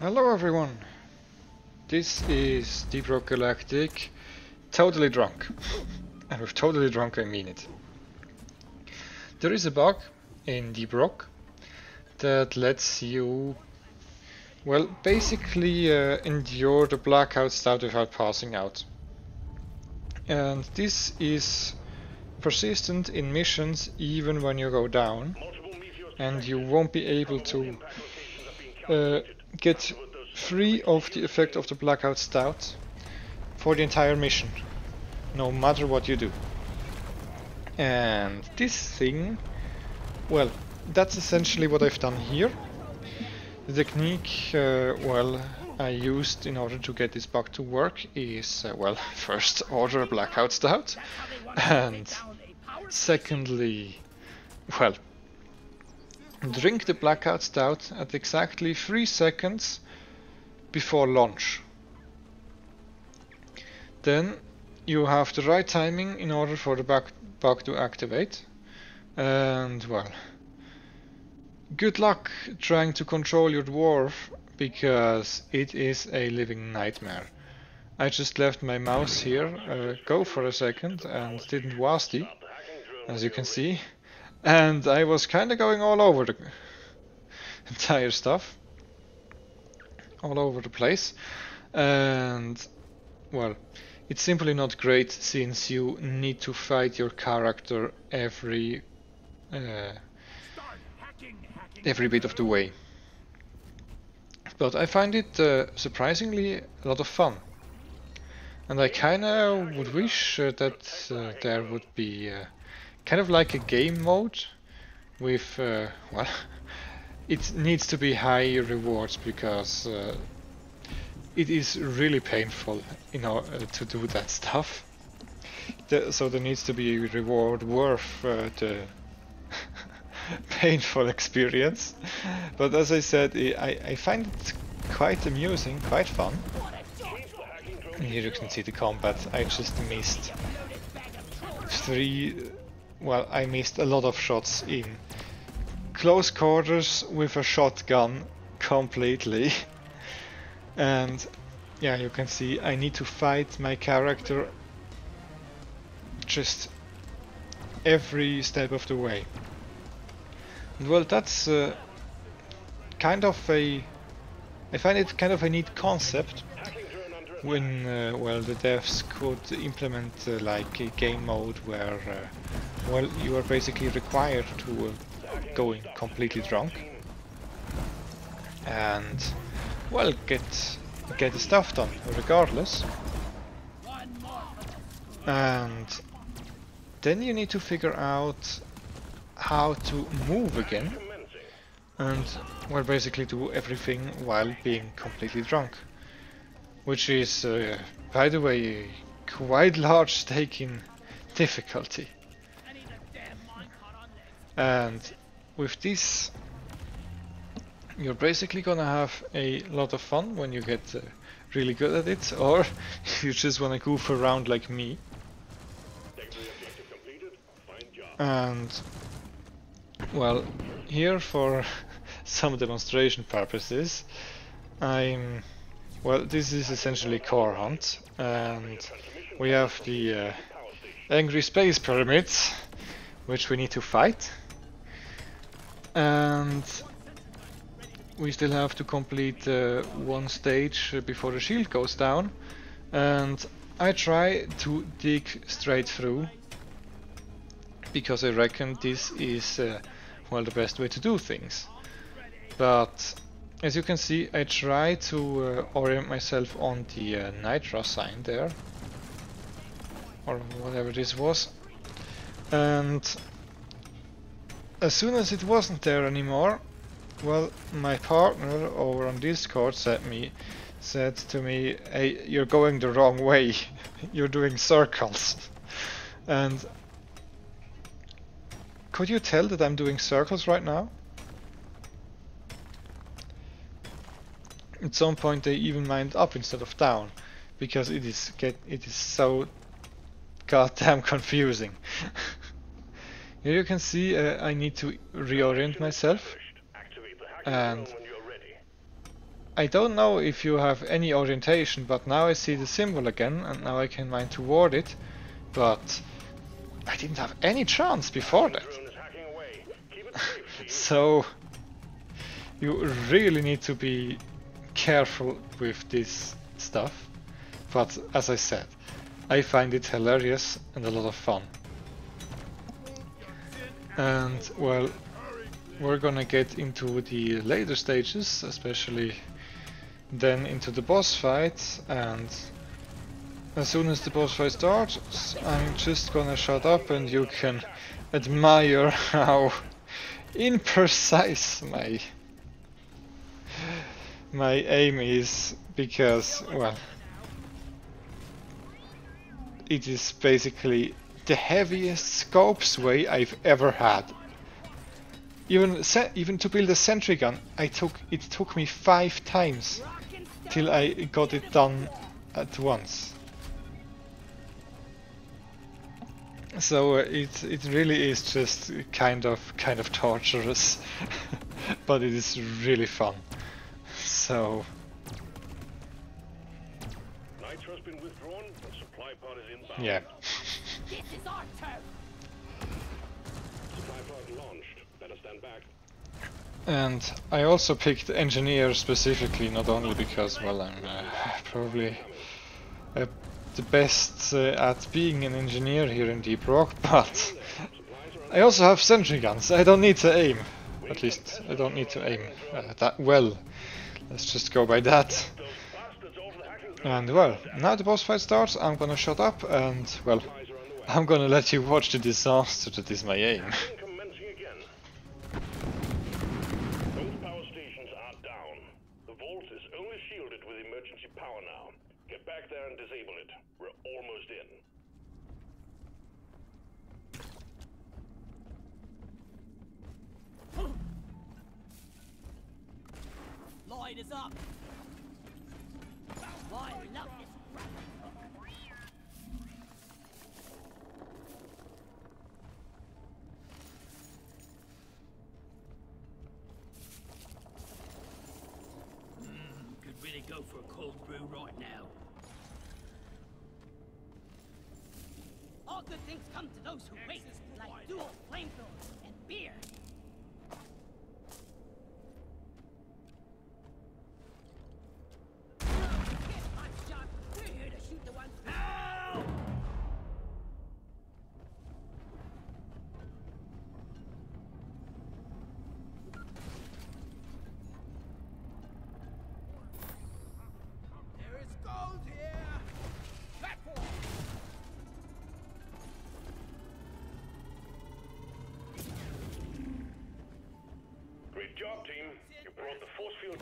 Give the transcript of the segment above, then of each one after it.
Hello everyone! This is Deep Rock Galactic, totally drunk. and with totally drunk I mean it. There is a bug in Deep Rock that lets you, well, basically uh, endure the blackout stout without passing out. And this is persistent in missions even when you go down and you won't be able to uh, get free of the effect of the blackout stout for the entire mission, no matter what you do. And this thing, well, that's essentially what I've done here. The technique, uh, well, I used in order to get this bug to work is, uh, well, first order blackout stout, and secondly, well, drink the blackout stout at exactly 3 seconds before launch. Then you have the right timing in order for the bug, to activate. And well, good luck trying to control your dwarf because it is a living nightmare. I just left my mouse here uh, go for a second and didn't WASD, as you can see. And I was kinda going all over the entire stuff. All over the place. And, well, it's simply not great since you need to fight your character every uh, every bit of the way. But I find it uh, surprisingly a lot of fun. And I kinda would wish uh, that uh, there would be uh, kind of like a game mode with, uh, well, it needs to be high rewards because uh, it is really painful you know uh, to do that stuff. The, so there needs to be a reward worth uh, the painful experience. But as I said I, I find it quite amusing quite fun. Here you can see the combat. I just missed three well I missed a lot of shots in close quarters with a shotgun completely. And yeah you can see I need to fight my character just every step of the way. Well that's uh, kind of a I find it kind of a neat concept when uh, well the devs could implement uh, like a game mode where uh, well you are basically required to uh, go completely drunk and well, get get the stuff done regardless. And then you need to figure out how to move again and well basically do everything while being completely drunk which is uh, by the way quite large stake in difficulty and with this you're basically gonna have a lot of fun when you get uh, really good at it, or you just wanna goof around like me. And, well, here for some demonstration purposes, I'm, well, this is essentially core hunt, and we have the uh, angry space pyramids, which we need to fight. And we still have to complete uh, one stage before the shield goes down and I try to dig straight through because I reckon this is uh, well the best way to do things but as you can see I try to uh, orient myself on the uh, Nitra sign there or whatever this was and as soon as it wasn't there anymore well, my partner over on Discord said me said to me, "Hey, you're going the wrong way. you're doing circles." and could you tell that I'm doing circles right now? At some point they even mind up instead of down because it is get it is so goddamn confusing. Here you can see uh, I need to reorient myself and I don't know if you have any orientation, but now I see the symbol again, and now I can mine toward it, but I didn't have any chance before that. so you really need to be careful with this stuff. But as I said, I find it hilarious and a lot of fun. And well, we're gonna get into the later stages, especially then into the boss fight and as soon as the boss fight starts I'm just gonna shut up and you can admire how imprecise my my aim is because well it is basically the heaviest scope sway I've ever had even even to build a sentry gun I took it took me five times till I got it done at once. So uh, it it really is just kind of kind of torturous, but it is really fun. So. Nitra's been withdrawn, and supply pod is inbound. Yeah. this is our turn. Supply pod launched. Better stand back. And I also picked engineer specifically, not only because, well, I'm uh, probably uh, the best uh, at being an engineer here in Deep Rock, but I also have sentry guns. I don't need to aim. At least, I don't need to aim uh, that well. Let's just go by that. And well, now the boss fight starts, I'm gonna shut up and, well, I'm gonna let you watch the disaster that is my aim. is up. love this hmm, could really go for a cold brew right now. All good things come to those who wait, like dual flamethrowers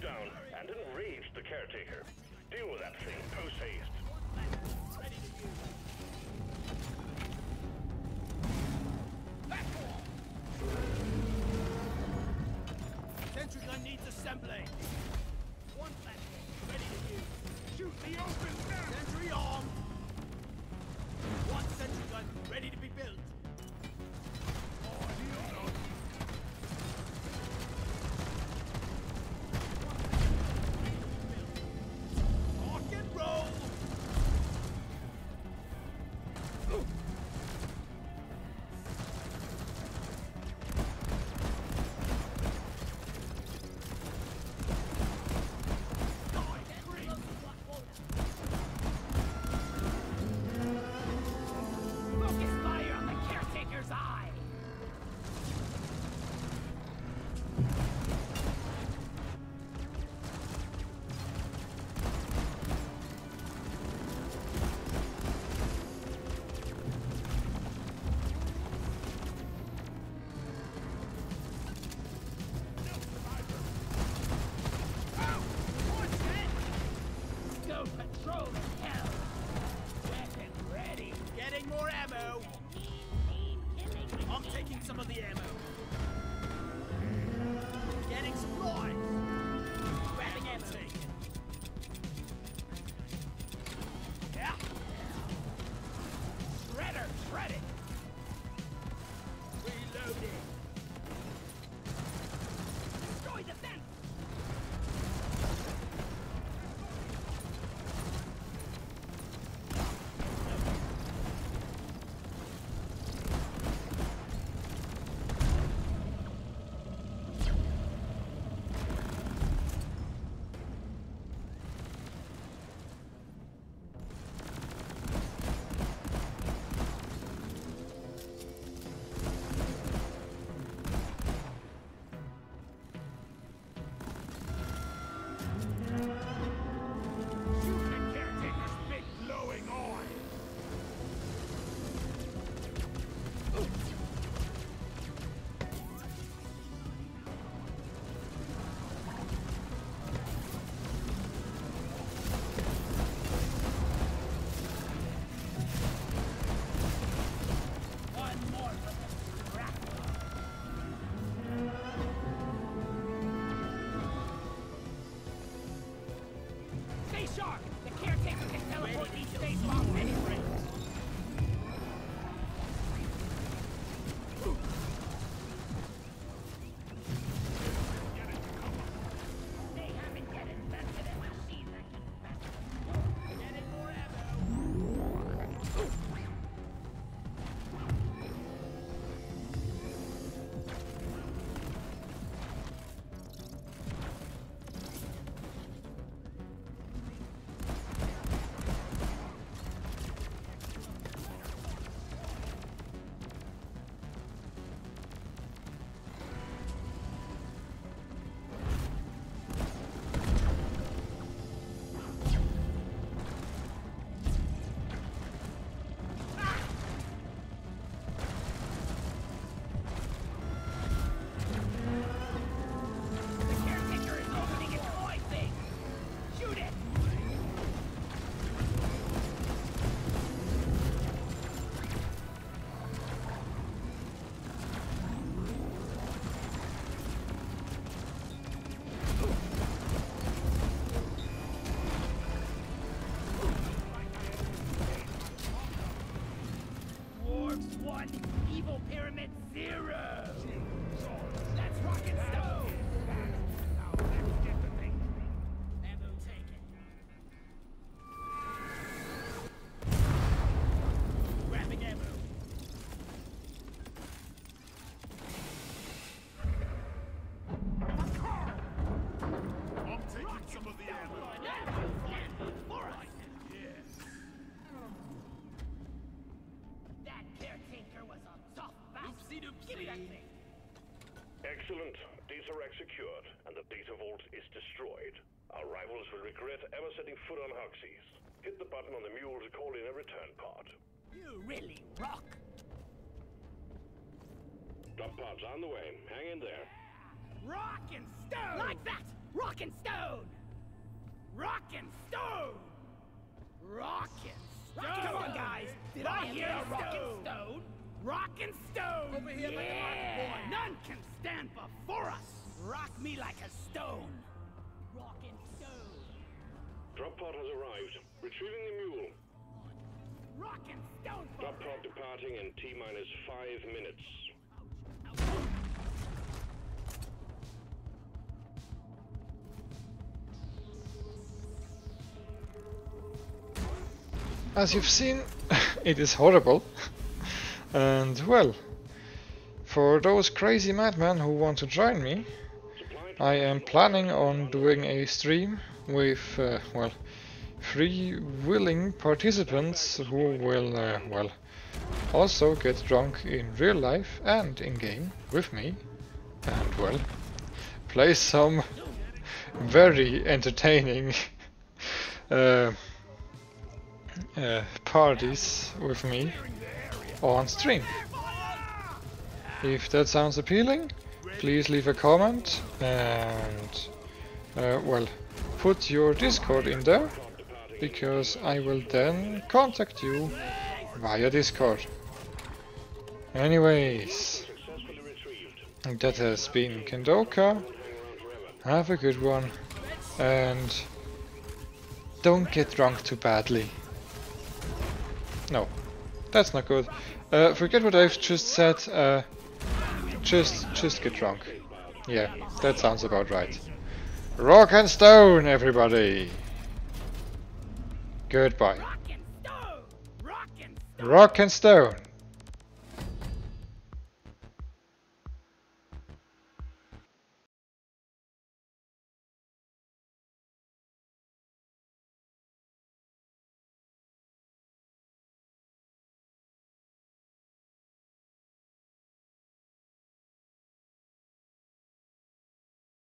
down and enraged the caretaker. Deal with that thing post-haste. Sentry gun needs assembly. One platform ready to use. Shoot the open Sentry armed. One sentry gun ready Excellent. Desorac secured, and the data vault is destroyed. Our rivals will regret ever setting foot on Hoxxes. Hit the button on the mule to call in a return pod. You really rock. Drop pods on the way. Hang in there. Rock and stone. Like that. Rock and stone. Rock and stone. Rock and stone. Come on, guys. Did I hear a rock and stone? Rock and stone. Over here, yeah. boy. None can stand before us. Rock me like a stone. Rock and stone. Drop pod has arrived. Retrieving the mule. Rock and stone. Drop pod departing in T minus five minutes. As you've seen, it is horrible. And well, for those crazy madmen who want to join me, I am planning on doing a stream with, uh, well, three willing participants who will, uh, well, also get drunk in real life and in game with me, and well, play some very entertaining uh, uh, parties with me on stream. If that sounds appealing, please leave a comment and, uh, well, put your Discord in there, because I will then contact you via Discord. Anyways, that has been Kendoka. Have a good one, and don't get drunk too badly. No, that's not good. Uh, forget what I've just said. Uh, just, just get drunk. Yeah, that sounds about right. Rock and stone, everybody. Goodbye. Rock and stone. Rock and stone. Rock and stone.